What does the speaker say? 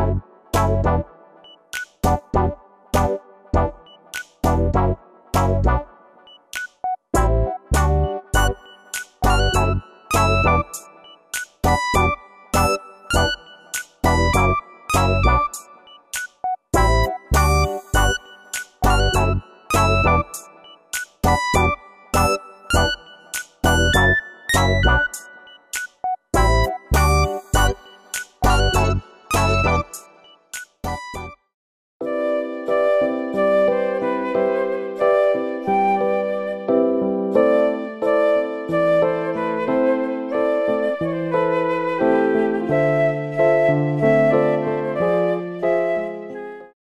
Bye.